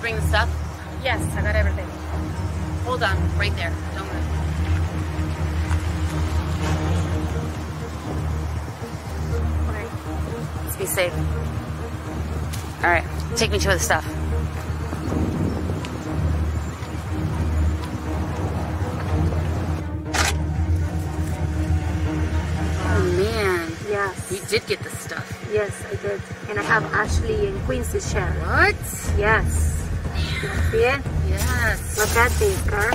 bring the stuff? Yes, I got everything. Hold on, right there. Don't move. Okay. Let's be safe. All right, take me to the stuff. Oh man, Yes. you did get the stuff. Yes, I did. And I have Ashley and Quincy's share. What? Yes. ya ya lokasi car.